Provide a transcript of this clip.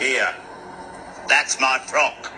Here, that's my frock.